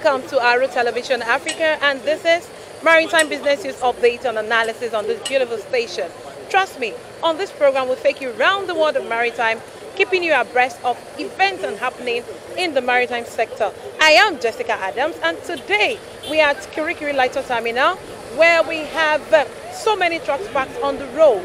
Welcome to Aru Television Africa, and this is Maritime Business News Update and Analysis on this beautiful station. Trust me, on this program, we'll take you around the world of maritime, keeping you abreast of events and happening in the maritime sector. I am Jessica Adams, and today we are at Kirikiri Lighter Terminal, where we have uh, so many trucks parked on the road.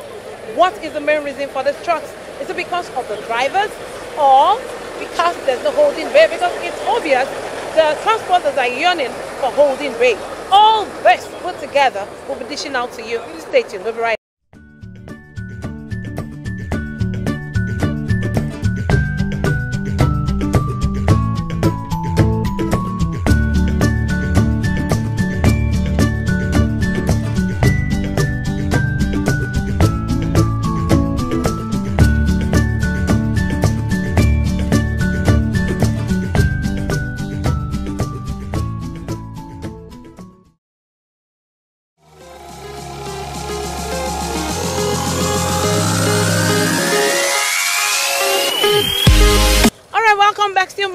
What is the main reason for these trucks? Is it because of the drivers or because there's no holding bay? Because it's obvious the transporters are yearning for holding bay. All this put together will be dishing out to you. Stay tuned. We'll be right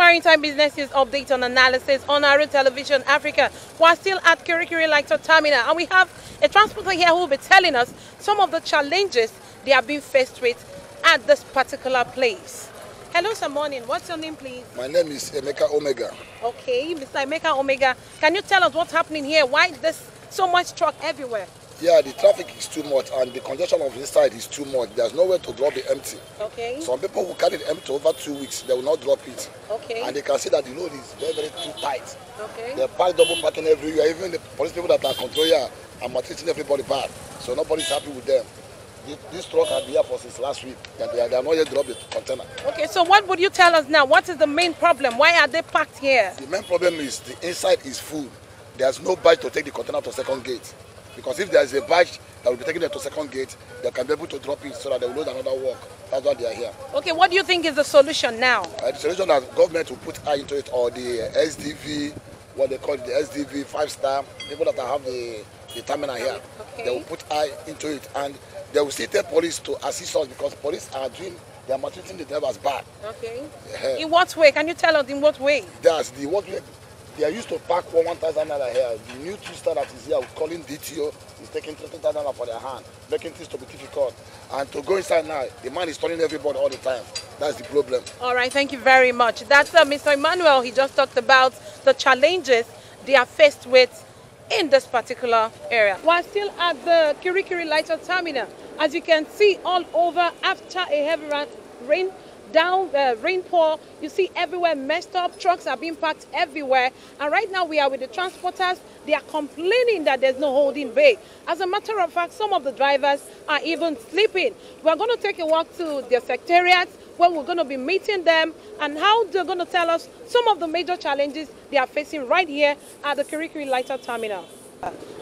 Maritime Businesses update on analysis on our television Africa. We're still at Kirikiri Lighter Terminal, and we have a transporter here who will be telling us some of the challenges they are being faced with at this particular place. Hello, sir. Morning. What's your name, please? My name is Emeka Omega. Okay, Mr. Emeka Omega. Can you tell us what's happening here? Why there's so much truck everywhere? Yeah, the traffic is too much and the congestion of inside is too much. There's nowhere to drop it empty. Okay. Some people who carry it empty over two weeks, they will not drop it. Okay. And they can see that the road is very, very too tight. Okay. They park double parking everywhere. Even the police people that are controlling here are maltreating everybody bad. So nobody's happy with them. This, this truck has been here for since last week. And they, are- they are not yet dropped the container. Okay, so what would you tell us now? What is the main problem? Why are they parked here? The main problem is the inside is full. There's no badge to take the container to second gate. Because if there's a badge that will be taking them to second gate, they can be able to drop it so that they will load another work. That's why they are here. Okay, what do you think is the solution now? Uh, the solution that government will put eye into it or the SDV, what they call the SDV five star, people that have the, the terminal here, Okay. they will put eye into it and they will still tell police to assist us because police are doing, they are maltreating the drivers bad. Okay. Eh, In what way? Can you tell us in what way? That's the what we they are used to park for 1,000 naira here. The new twister that is here, calling DTO, is taking 13,000 naira for their hand, making things to be difficult. And to go inside now, the man is turning everybody all the time. That's the problem. All right, thank you very much. That's uh, Mr. Emmanuel. He just talked about the challenges they are faced with in this particular area. We're still at the Kirikiri Lighter Terminal. As you can see all over after a heavy rain, down uh, rainfall, you see everywhere messed up. Trucks are being parked everywhere. And right now we are with the transporters. They are complaining that there's no holding bay. As a matter of fact, some of the drivers are even sleeping. We're going to take a walk to their secretariats where we're going to be meeting them and how they're going to tell us some of the major challenges they are facing right here at the Kirikiri Lighter Terminal.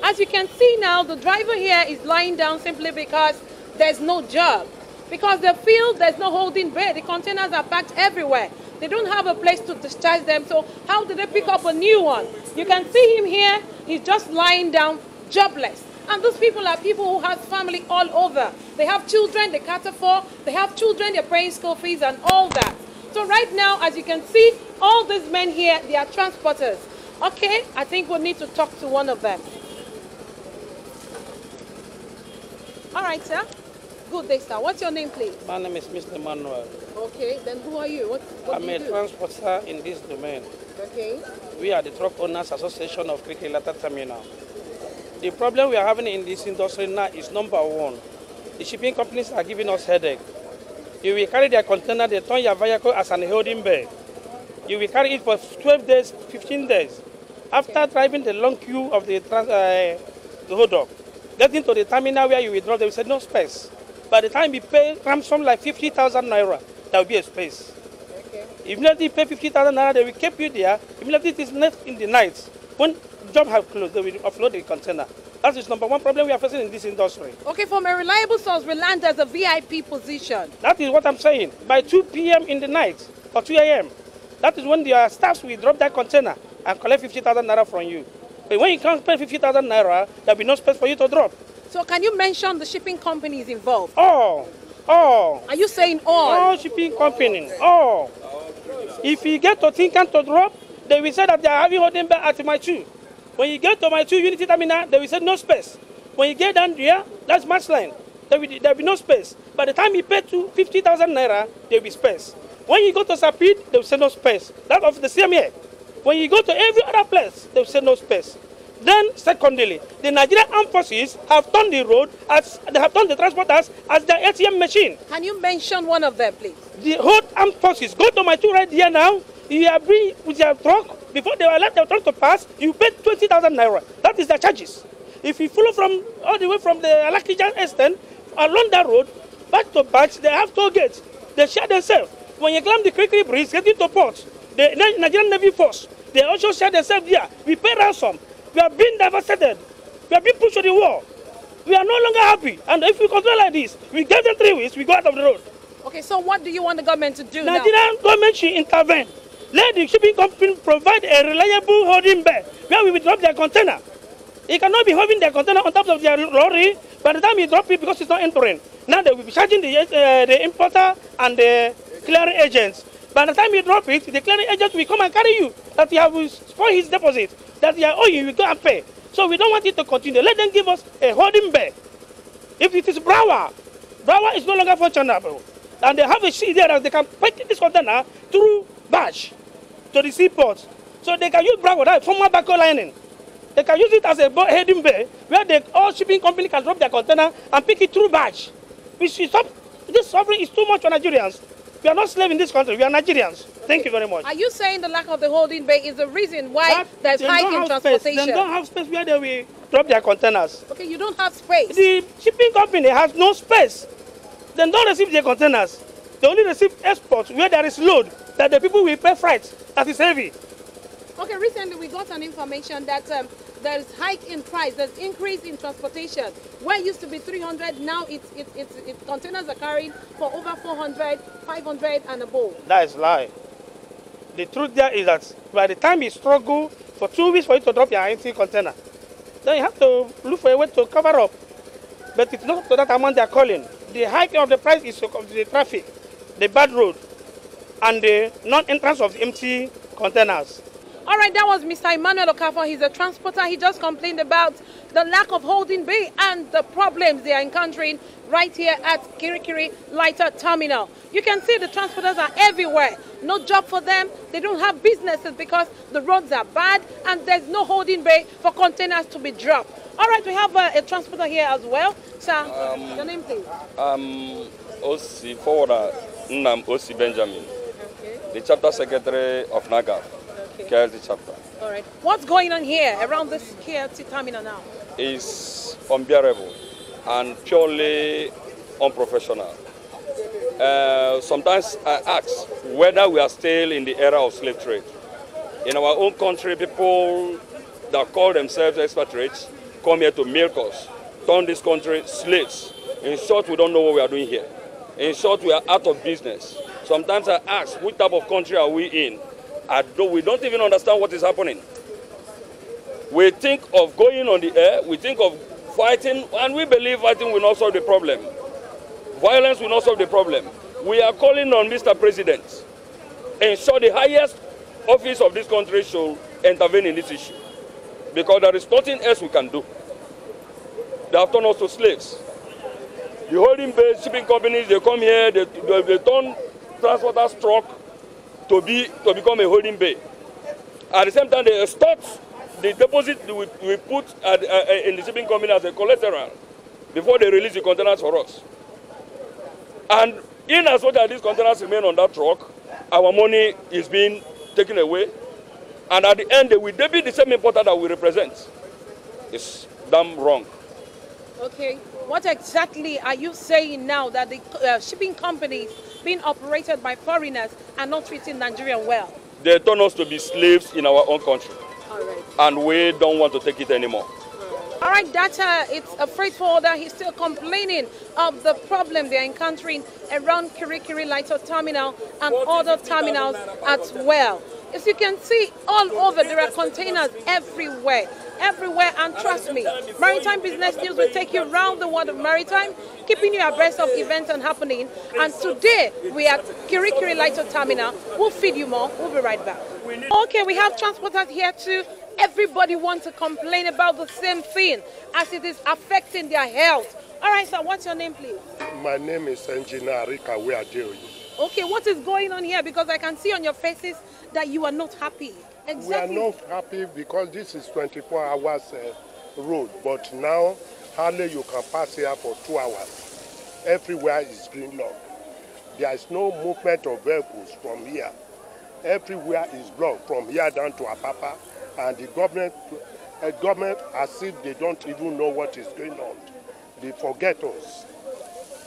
As you can see now, the driver here is lying down simply because there's no job. Because they feel there's no holding bay. The containers are packed everywhere. They don't have a place to discharge them. So how do they pick up a new one? You can see him here. He's just lying down, jobless. And those people are people who have family all over. They have children they cater for. They have children they're paying school fees and all that. So right now, as you can see, all these men here, they are transporters. Okay, I think we'll need to talk to one of them. All right, sir. Good day, sir. What's your name, please? My name is Mr. Manuel. Okay, then who are you? What, what I'm do a do? transporter in this domain. Okay. We are the Truck Owners Association of Kirikiri Lighter Terminal. The problem we are having in this industry now is number one. The shipping companies are giving us headache. You will carry their container, they turn your vehicle as an holding bay. You will carry it for 12 days, 15 days. After driving the long queue of the, trans, uh, the hold up, getting to the terminal where you withdraw, they will say no space. By the time you pay ransom like 50,000 naira, there will be a space. Okay. Immediately you pay 50,000 naira, they will keep you there. Immediately it is left in the night. When job have closed, they will offload the container. That is number one problem we are facing in this industry. Okay, from a reliable source, we land as a VIP position. That is what I'm saying. By 2 p.m. in the night or 2 a.m., that is when the staffs will drop that container and collect 50,000 naira from you. But when you can't pay 50,000 naira, there will be no space for you to drop. So can you mention the shipping companies involved? Oh, oh, Are you saying all? all shipping companies, oh. If you get to think and to drop, they will say that they are having holding back at Mile 2. When you get to Mile 2 unity terminal, they will say no space. When you get down there, that's Maersk Line. There will, there will be no space. By the time you pay to 50,000 naira, there will be space. When you go to Sapid, they will say no space. That of the same year. When you go to every other place, they will say no space. Then, secondly, the Nigerian armed forces have turned the road as they have turned the transporters as their ATM machine. Can you mention one of them, please? The whole armed forces go to Mile 2 right here now. You are bring with your truck before they allow their truck to pass. You pay twenty thousand naira. That is the charges. If you follow from all the way from the Alakijan Eastern along that road back to back, they have toll gates. They share themselves. When you climb the Kirikiri Bridge, getting to port, the Nigerian Navy Force, they also share themselves there. We pay ransom. We are being devastated. We are being pushed to the wall. We are no longer happy. And if we continue like this, we give them three weeks, we go out of the road. Okay, so what do you want the government to do Nigerian now? government should intervene. Let the shipping company provide a reliable holding bay where we will drop their container. It cannot be holding their container on top of their lorry by the time you drop it because it's not entering. Now they will be charging the, uh, the importer and the clearing agents. By the time you drop it, the clearing agent will come and carry you that you have spoiled his deposit, that you are owing, you will go and pay. So we don't want it to continue. Let them give us a holding bay. If it is Brower, Brower is no longer functional. And they have a sheet there that they can pick this container through Bash to the seaport. So they can use Brower, that former backhoe lining. They can use it as a heading bay where the all shipping company can drop their container and pick it through Bash. We should. This suffering is too much for Nigerians. We are not slaves in this country. We are Nigerians. Thank you very much. Are you saying the lack of the holding bay is the reason why But there's hike in transportation? Space. They don't have space where they will drop their containers. Okay, you don't have space. The shipping company has no space. They don't receive their containers. They only receive exports where there is load that the people will pay freight that is heavy. Okay, recently we got an information that um, there's hike in price, there's increase in transportation. Where used to be 300, now it's, it's, containers are carrying for over 400, 500 and above. That is lie. The truth there is that by the time you struggle for two weeks for you to drop your empty container, then you have to look for a way to cover up. But it's not to that amount they are calling. The hike of the price is of the traffic, the bad road, and the non-entrance of empty containers. All right, that was Mr. Emmanuel Okafor. He's a transporter. He just complained about the lack of holding bay and the problems they are encountering right here at Kirikiri Lighter Terminal. You can see the transporters are everywhere. No job for them. They don't have businesses because the roads are bad and there's no holding bay for containers to be dropped. All right, we have a, a transporter here as well. Sir, your name please. Um, OC forwarder Nnam OC Benjamin, Okay, the chapter secretary of NAGAFF, okay. KLT chapter, All right. What's going on here around this KLT terminal now? is unbearable and purely unprofessional. Uh, sometimes I ask whether we are still in the era of slave trade. In our own country, people that call themselves expatriates come here to milk us, turn this country slaves. In short, we don't know what we are doing here. In short, we are out of business. Sometimes I ask, which type of country are we in? Don't, we don't even understand what is happening. We think of going on the air, we think of fighting, and we believe fighting will not solve the problem. Violence will not solve the problem. We are calling on Mr. President. Ensure the highest office of this country should intervene in this issue. Because there is nothing else we can do. They have turned us to slaves. The holding based shipping companies, they come here, they, they, they turn transporters truck to be to become a holding bay. At the same time, they extort the deposit we, we put at, uh, uh, in the shipping company as a collateral before they release the containers for us. And in as much as these containers remain on that truck, our money is being taken away. And at the end, they will debit the same importer that we represent. It's damn wrong. Okay. What exactly are you saying now that the uh, shipping companies being operated by foreigners and not treating Nigerian well? They turn us to be slaves in our own country. All right. And we don't want to take it anymore. All right, data, it's a freight forwarder. He's still complaining of the problem they're encountering around Kirikiri Lighter Terminal and other terminals as well. As you can see, all over there are containers everywhere. Everywhere. And trust me, Maritime Business News will take you around the world of maritime, keeping you abreast of events and happening. And today we are Kirikiri Lighter Terminal. We'll feed you more. We'll be right back. Okay, we have transporters here too. Everybody wants to complain about the same thing as it is affecting their health. All right, sir, what's your name, please? My name is Engineer Rika Weadeoyi. Okay, what is going on here? Because I can see on your faces that you are not happy. Exactly. We are not happy because this is 24 hours uh, road, but now hardly you can pass here for two hours. Everywhere is green lock. There is no movement of vehicles from here. Everywhere is blocked from here down to Apapa, and the government, uh, government as if they don't even know what is going on. They forget us.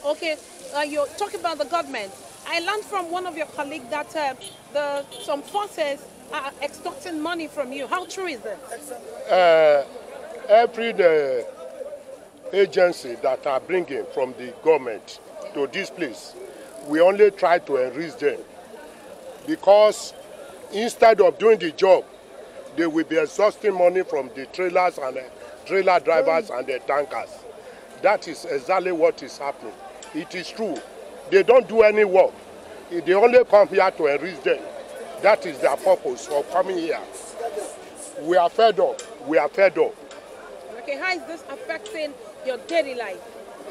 Okay, uh, you're talking about the government. I learned from one of your colleagues that uh, the some forces are extorting money from you. How true is this? Uh, every the agency that are bringing from the government to this place, we only try to enrich them because instead of doing the job, they will be exhausting money from the trailers and the trailer drivers mm. and the tankers. That is exactly what is happening. It is true. They don't do any work. They only come here to enrich them. That is their purpose of coming here. We are fed up. We are fed up. Okay, how is this affecting your daily life?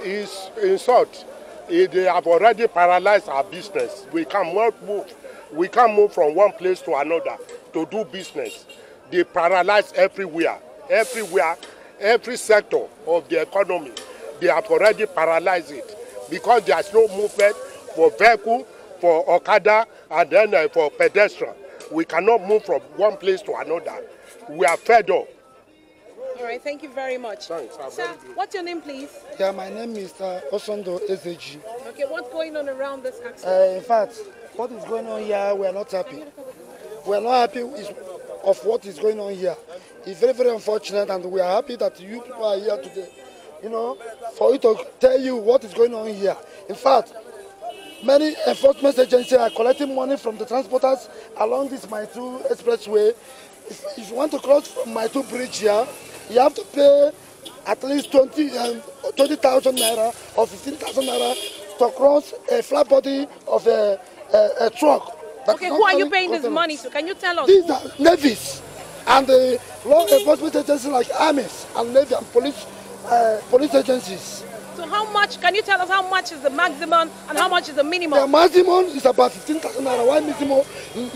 Is in short, eh, they have already paralyzed our business. We cannot move. We can't move from one place to another to do business. They paralyze everywhere, everywhere, every sector of the economy. They have already paralyzed it because there's no movement for vehicle, for Okada, and then uh, for pedestrian. We cannot move from one place to another. We are fed up. All right, thank you very much. Thanks, Sir, what's your name, please? Yeah, my name is uh, Osondo Ezeji. Okay, what's going on around this accident? Uh, in fact, what is going on here, we are not happy. We are not happy with, of what is going on here. It's very, very unfortunate, and we are happy that you people are here today. You know, for it to tell you what is going on here. In fact, many enforcement agencies are collecting money from the transporters along this Mile 2 expressway. If, if you want to cross from Mile 2 bridge here, you have to pay at least 20 um, 20,000 naira or 15,000 naira to cross a flat body of a, a, a truck. Okay, who are you paying this money to? Can you tell us? These who? are navies and the law enforcement agencies like armies and navy and police uh, police agencies. So how much, can you tell us how much is the maximum and how much is the minimum? The maximum is about 15,000 naira. While minimum,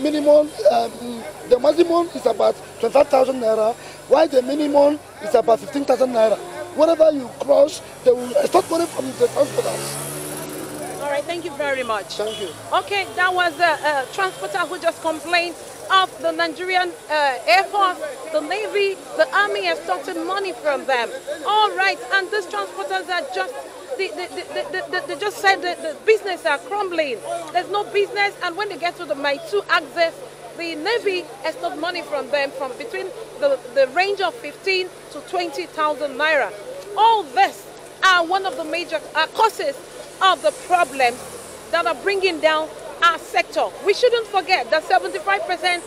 minimum um, the maximum is about 25,000 naira. While the minimum is about 15,000 naira. Whenever you cross, they will extort money from the transporters. All right, thank you very much. Thank you. Okay, that was a, a transporter who just complained of the Nigerian uh, Air Force, the Navy, the Army extorting money from them. All right, and these transporters are just, they, they, they, they, just said that the business are crumbling. There's no business, and when they get to the Mile 2 axis, the Navy has extort money from them from between the, the range of 15 to 20,000 naira. All this are one of the major uh, causes of the problems that are bringing down our sector. We shouldn't forget that 75%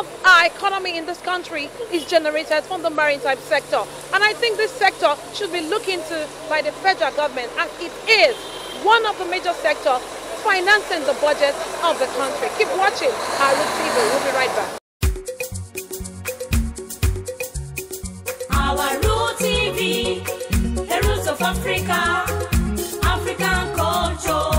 of our economy in this country is generated from the maritime sector. And I think this sector should be looked into by the federal government as it is one of the major sectors financing the budget of the country. Keep watching our TV. We'll be right back. Our TV, the roots of Africa, African culture.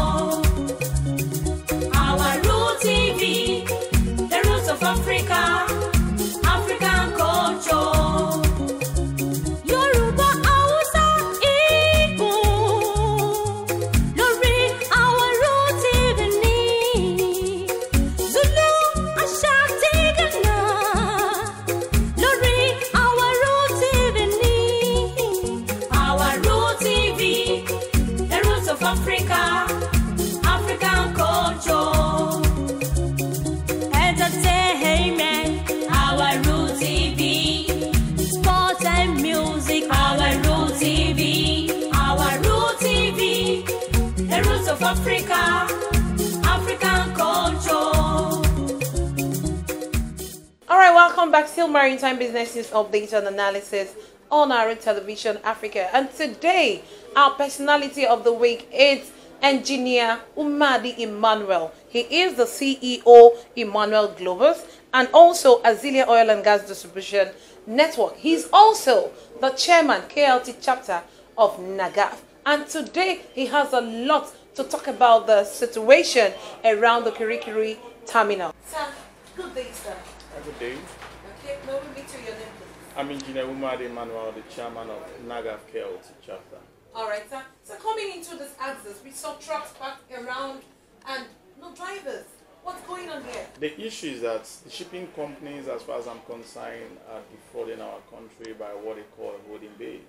Maritime businesses Update and Analysis on our television Africa. And today, our personality of the week is engineer Umadi Emmanuel. He is the CEO Emmanuel Globus and also Azilia Oil and Gas Distribution Network. He's also the chairman KLT chapter of NAGAFF. And today he has a lot to talk about the situation around the Kirikiri terminal. Sir, good day, sir. Good day. We meet you your name, please? I'm Engineer Umar Emmanuel, the chairman of NAGAFF KLT chapter. All right, sir. So coming into this axis, we saw trucks parked around and no drivers. What's going on here? The issue is that the shipping companies, as far as I'm concerned, are defrauding our country by what they call a holding bay.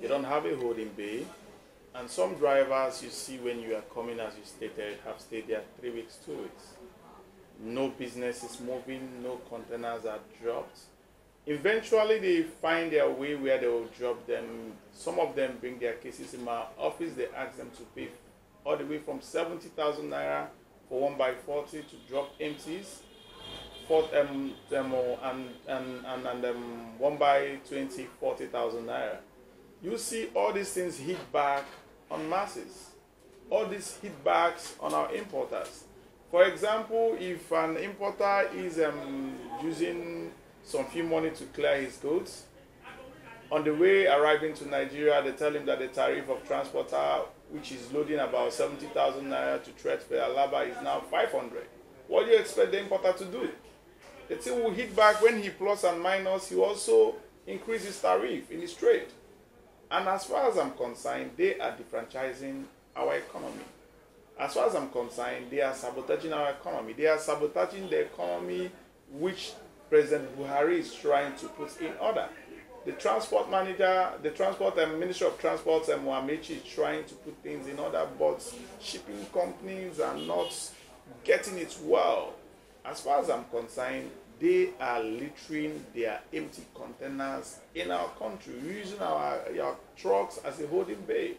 They don't have a holding bay, and some drivers you see when you are coming, as you stated, have stayed there three weeks, two weeks. No business is moving, no containers are dropped. Eventually, they find their way where they will drop them. Some of them bring their cases in my office. They ask them to pay all the way from 70,000 naira for 1 by 40 to drop empties, for, um, um, and, and, and, and um, 1 by 20, 40,000 naira. You see all these things hit back on masses. All these hit backs on our importers. For example, if an importer is um, using some few money to clear his goods. On the way arriving to Nigeria, they tell him that the tariff of transporter, which is loading about 70,000 naira to Trade Fair Alaba, is now 500. What do you expect the importer to do? The thing will hit back when he plus and minus, he also increases tariff in his trade. And as far as I'm concerned, they are defranchising our economy. As far as I'm concerned, they are sabotaging our economy. They are sabotaging the economy which President Buhari is trying to put in order. The transport manager, the transport and Ministry of Transport and Mohamechi is trying to put things in order, but shipping companies are not getting it well. As far as I'm concerned, they are littering their empty containers in our country, using our, our trucks as a holding bay,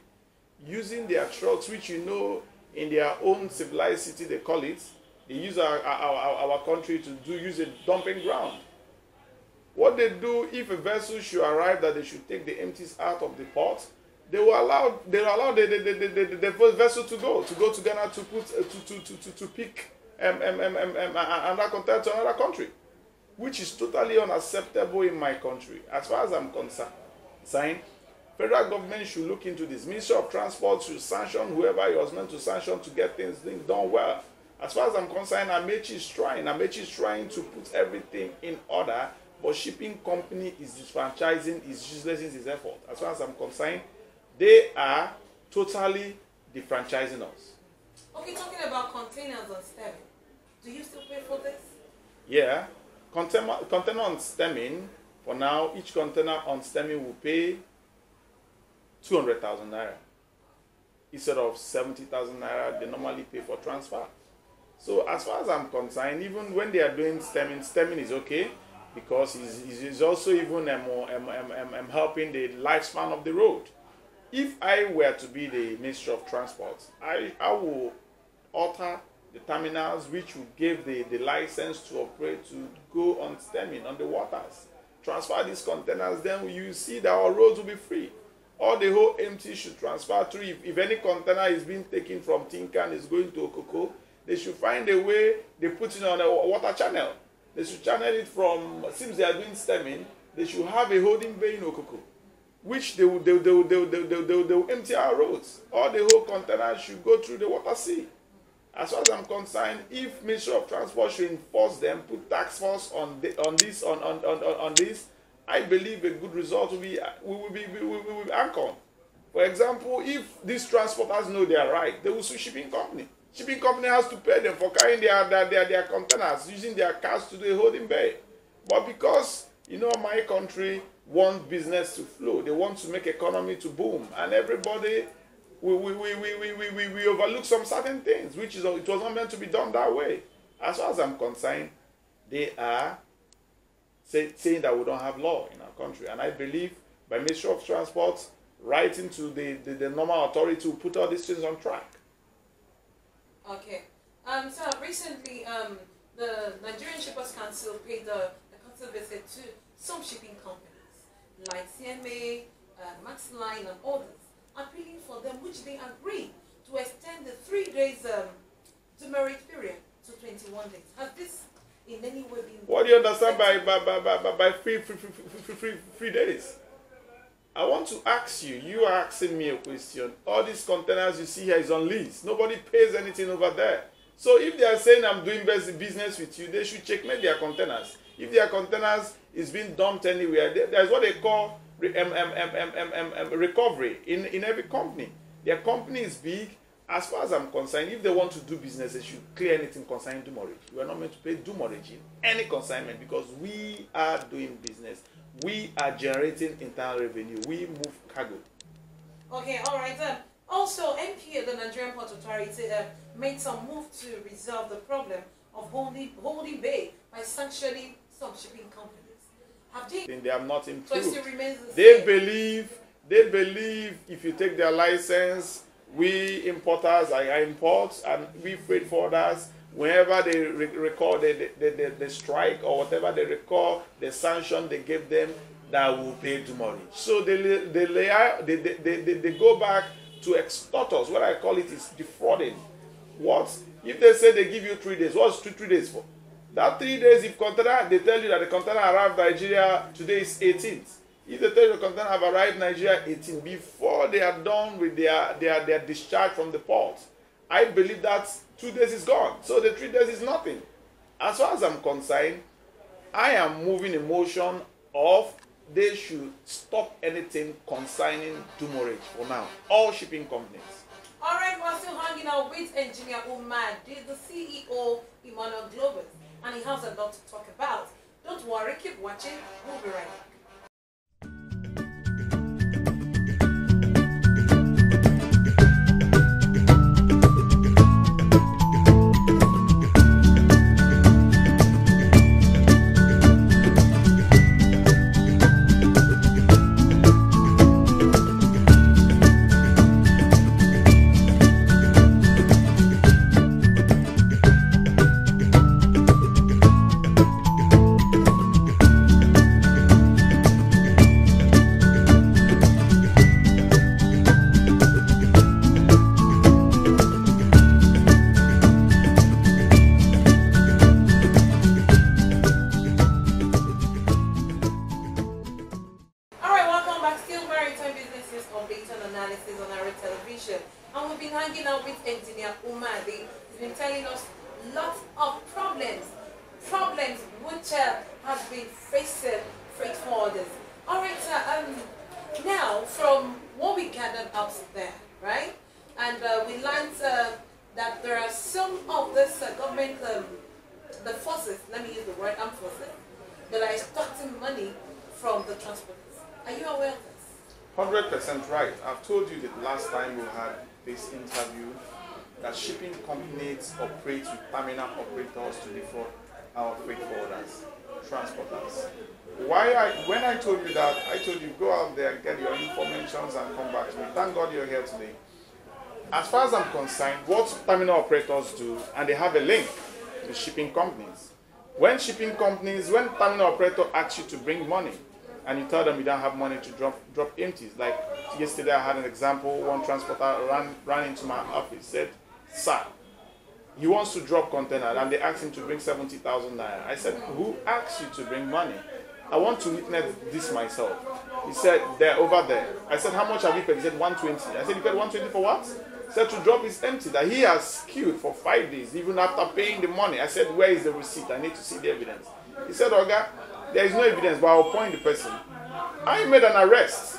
using their trucks, which you know in their own civilized city they call it, they use our, our, our, country to do use a dumping ground. What they do if a vessel should arrive that they should take the empties out of the port, they will allow they will allow the, the, the, the, the, the vessel to go to go to Ghana to put uh, to, to, to, to, to pick um, um, um, um, um, another container to another country, which is totally unacceptable in my country. As far as I'm concerned, federal government should look into this. Ministry of Transport should sanction whoever he was meant to sanction to get things, things done well. As far as I'm concerned, Amaechi is trying. Amaechi is trying to put everything in order, but shipping company is disfranchising, is uselessing his effort. As far as I'm concerned, they are totally defranchising us. Okay, talking about containers on stemming, do you still pay for this? Yeah, container, container on stemming, for now, each container on stemming will pay 200,000 naira. Instead of 70,000 naira, they normally pay for transfer. So as far as I'm concerned, even when they are doing stemming, stemming is okay because it's, it's also even um, um, um, um, um, helping the lifespan of the road. If I were to be the Minister of Transport, I, I will alter the terminals which will give the, the license to operate to go on stemming on the waters. Transfer these containers, then you see that our roads will be free. All the whole empty should transfer through. If, if any container is being taken from Tinkan is going to Okoko, they should find a way they put it on a water channel. They should channel it from, since they are doing stemming, they should have a holding bay in Okoko, which they will, they, they, they, they, they, they, they will empty our roads. All the whole containers should go through the water sea. As far as I'm concerned, if Ministry of Transport should enforce them, put tax force on the, on this on, on, on, on this, I believe a good result will be we will be we will, we will anchor. For example, if these transporters know they are right, they will sue shipping company. Shipping company has to pay them for carrying their their, their, their containers, using their cars to the holding bay. But because you know my country want business to flow, they want to make economy to boom, and everybody we, we, we, we, we, we, we overlook some certain things, which is it was not meant to be done that way. As far as I'm concerned, they are say, saying that we don't have law in our country. And I believe by Ministry of Transport writing to the, the, the normal authority to put all these things on track. Okay. Um, so recently, um, the Nigerian Shippers Council paid a, a council visit to some shipping companies like CMA, uh, Maersk Line, and others, appealing for them, which they agreed to extend the three days um, demerit period to 21 days. Has this in any way been? What do you understand by by by by, by, free, free, free, free, free, days? I want to ask you. You are asking me a question. All these containers you see here is on lease. Nobody pays anything over there. So if they are saying I'm doing business with you, they should checkmate their containers. If their containers is being dumped anywhere, there- there's what they call re- um, um, um, recovery in, in every company. Their company is big. As far as I'm concerned, if they want to do business, they should clear anything concerning demurrage. We are not meant to pay demurrage in any consignment because we are doing business. We are generating internal revenue. We move cargo. Okay, all right. Um, also, NPA, the Nigerian Port Authority, uh, made some move to resolve the problem of holding holding bay by sanctioning some shipping companies. Have they? Then they have not improved. The They same. believe, they believe if you take their license, we importers, I, I import, and we freight forwarders, whenever they re- record the, the, the, the strike or whatever they record, the sanction they give them, that will pay tomorrow. So they, they, they, they, they, they, they go back to extort us. What I call it is defrauding. What? If they say they give you three days, what's two, three days for? That three days, if container, they tell you that the container arrived Nigeria today is 18th. If the you container have arrived Nigeria 18 before they are done with their, their, their discharge from the port, I believe that two days is gone. So the three days is nothing. As far as I'm concerned, I am moving a motion of they should stop anything concerning demurrage for now. All shipping companies. All right, we're still hanging out with engineer Umar, the CEO Emmanuel Globus, and he has a lot to talk about. Don't worry, keep watching. We'll be right back. artists on Analysis on our television. And we've been hanging out with engineer Umadi. He's been telling us lots of problems, problems which uh, have been facing freight forwarders. All right, uh, um, now from what we gathered out there, right? And uh, we learned uh, that there are some of this uh, government, um, the forces, let me use the word, I'm forces, that are extracting money from the transporters. Are you aware of that? 100% right. I've told you the last time we had this interview that shipping companies operate with terminal operators to defraud our freight forwarders, transporters. Why I, when I told you that, I told you go out there, get your informations and come back to me. Thank God you're here today. As far as I'm concerned, what terminal operators do, and they have a link to shipping companies. When shipping companies, when terminal operator asks you to bring money, and you tell them you don't have money to drop drop empties. Like yesterday, I had an example. One transporter ran ran into my office, said, "Sir, he wants to drop container, and they asked him to bring seventy thousand naira." I said, "Who asked you to bring money? I want to witness this myself." He said, "They're over there." I said, "How much have you paid?" He said, 120. I said, "You paid 120 for what?" Said to drop is empty. That he has queued for five days, even after paying the money. I said, "Where is the receipt? I need to see the evidence." He said, "Oga, there is no evidence, but I'll point the person." I made an arrest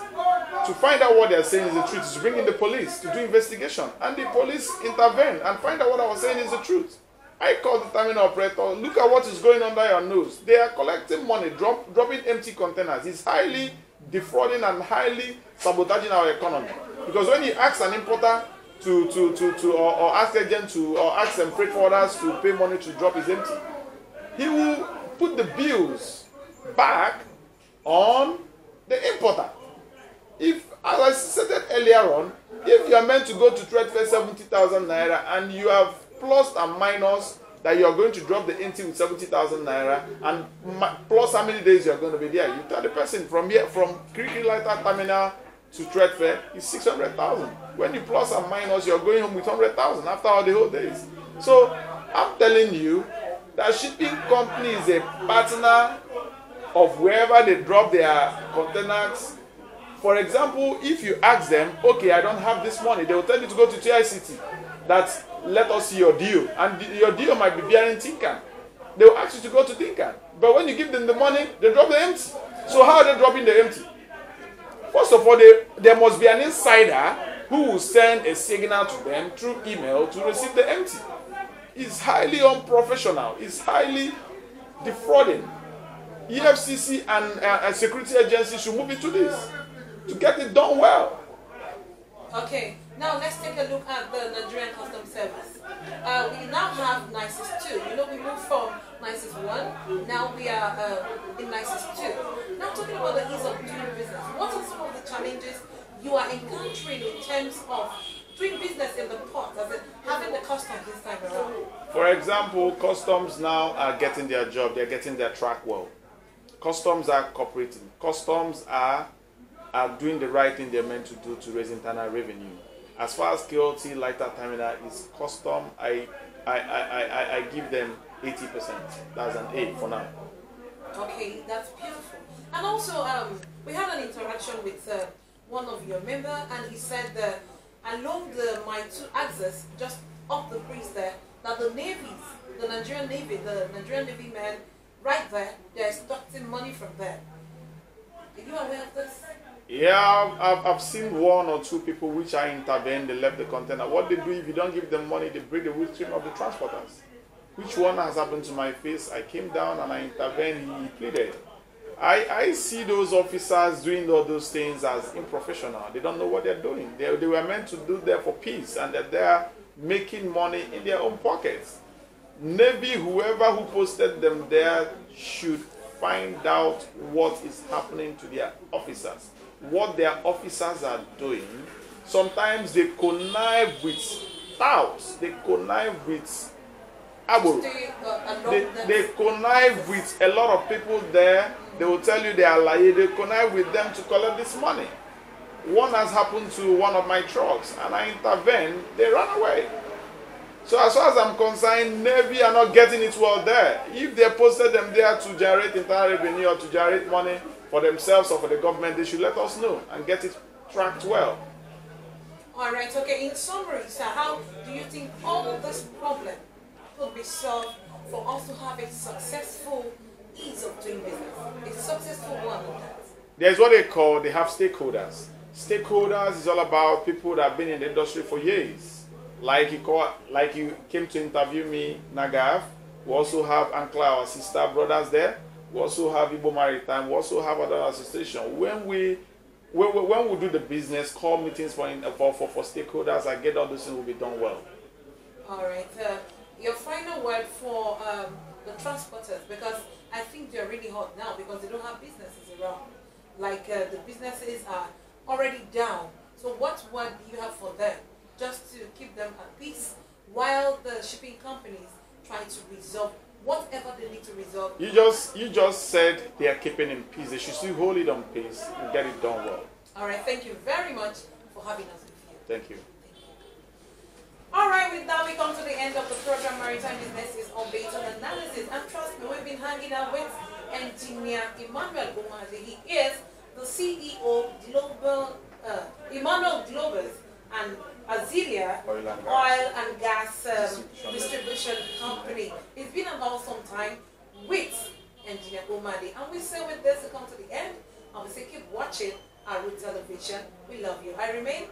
to find out what they are saying is the truth. To bring in the police to do investigation, and the police intervened and find out what I was saying is the truth. I called the terminal operator. Look at what is going under your nose. They are collecting money, drop, dropping empty containers. It's highly defrauding and highly sabotaging our economy. Because when you ask an importer to to to, to or, or ask agent to or ask them freight forwarders to pay money to drop is empty, he will put the bills back on the importer. If, as I stated earlier on, if you are meant to go to trade for 70,000 naira and you have plus and minus that you are going to drop the empty with 70,000 naira and plus how many days you are going to be there. You tell the person from here, from Kirikiri Lighter Terminal to Trade Fair is 600,000. When you plus and minus, you're going home with 100,000 after all the whole days. So I'm telling you that shipping company is a partner of wherever they drop their containers. For example, if you ask them, okay, I don't have this money, they will tell you to go to TICT. That let us see your deal, and your deal might be bearing Tin Can. They will ask you to go to Tin Can, but when you give them the money, they drop the empty. So how are they dropping the empty? First of all, they, there must be an insider who will send a signal to them through email to receive the empty. It's highly unprofessional. It's highly defrauding. EFCC and uh, security agencies should move into this to get it done well. Okay, now let's take a look at the Nigerian Customs Service. Uh, we now have NICIS 2. You know, we moved from NICIS 1, now we are uh, in NICIS 2. Now, talking about the ease of doing business, what are some of the challenges you are encountering in terms of doing business in the port, as in having the customs this time around? For example, customs now are getting their job, they're getting their track well. Customs are cooperating. Customs are are doing the right thing they're meant to do to raise internal revenue. As far as KLT lighter terminal is custom, I I, I, I, I give them 80%. That's an A for now. Okay, that's beautiful. And also, um, we had an interaction with uh, one of your member, and he said that along the Mile 2 axis, just up the breeze there, that the navies, the Nigerian Navy, the Nigerian Navy men, right there, they're extracting money from there. Are you aware of this? Yeah, I've, I've seen one or two people which I intervened, they left the container. What they do if you don't give them money, they break the wheel stream of the transporters. Which one has happened to my face? I came down and I intervened, he pleaded. I, I see those officers doing all those things as unprofessional. They don't know what they're doing. They, they were meant to do there for peace and they're making money in their own pockets. Navy, whoever who posted them there should find out what is happening to their officers, what their officers are doing. Sometimes they connive with touts, they connive with aboro. Uh, They, the- they connive with a lot of people there. They will tell you they are lying. They connive with them to collect this money. One has happened to one of my trucks, and I intervened. They ran away. So as far as I'm concerned, Navy are not getting it well there. If they posted them there to generate entire revenue or to generate money for themselves or for the government, they should let us know and get it tracked well. All right, okay. In summary, sir, how do you think all of this problem could be solved for us to have a successful ease of doing business? A successful one that. There's what they call they have stakeholders. Stakeholders is all about people that have been in the industry for years. Like you call, like you came to interview me, NAGAFF. We also have ANLCA, our sister brothers there. We also have Igbo Maritime. We also have other association. When we when, we- when we do the business, call meetings for, for, for, for stakeholders, I get all those things will be done well. All right. Uh, your final word for um, the transporters, because I think they're really hot now because they don't have businesses around. Like uh, the businesses are already down. So what word do you have for them, just to keep them at peace, while the shipping companies try to resolve whatever they need to resolve? You just you just said they are keeping in peace. They should still hold it on peace and get it done well. All right. Thank you very much for having us with you. Thank you. All right, with that, we come to the end of the program. Maritime Businesses on Data Analysis. And trust me, we've been hanging out with engineer Emmanuel Gomade. He is the CEO of Global, uh, Emmanuel Globus and Azelia Oil and gas. Oil and Gas um, Distribution Company. It's been about some time with engineer Gomade. And we say with this, we come to the end. And we say keep watching our Root Television. We love you. I remain